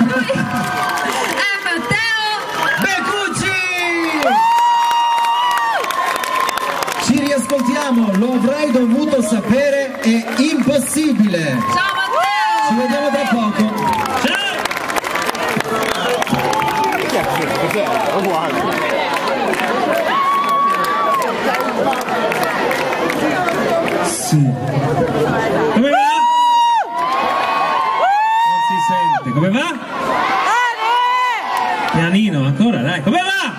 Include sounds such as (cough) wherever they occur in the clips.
lui Matteo Beccucci! Ci riascoltiamo, lo avrei dovuto sapere, è impossibile! Ciao Matteo! Ci vediamo tra poco! Ciao! Uguale! Sì. Pianino, ancora, dai, come va?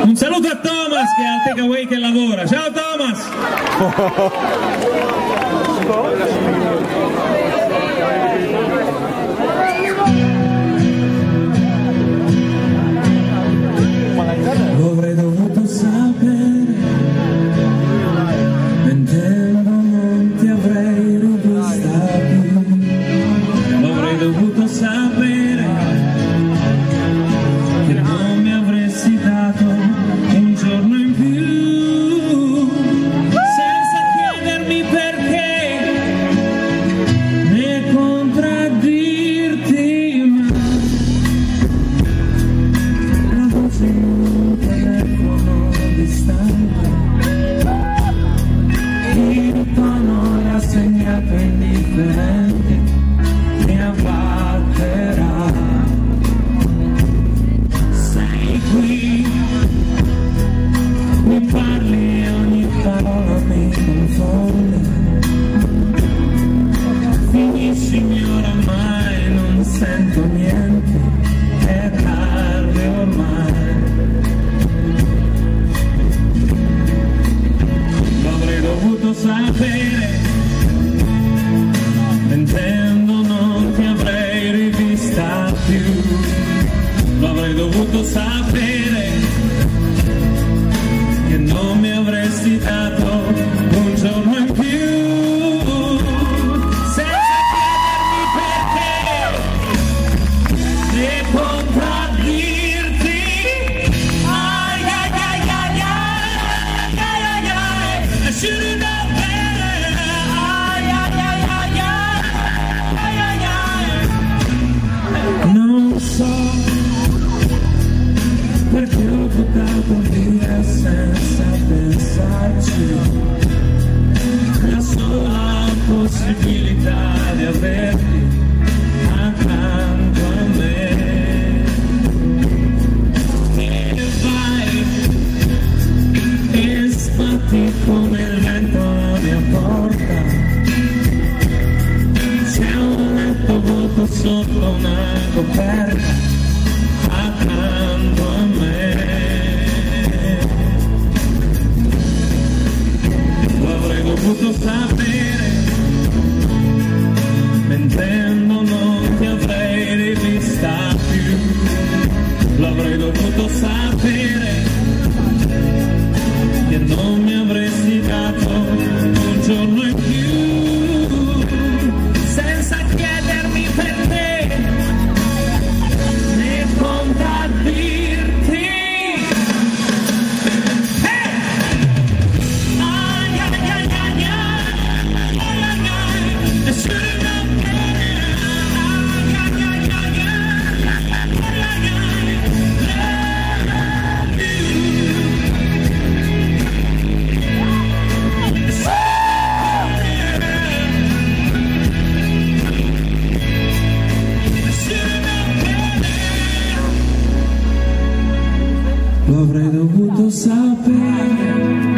Eh! Un saluto a Thomas che è al takeaway che lavora. Ciao Thomas! Oh. (laughs) sento niente è tardi ormai. L'avrei dovuto sapere intendo non ti avrei rivista più. L'avrei dovuto sapere. possibilidade a ver sotto una coperta Dovrei dovuto sapere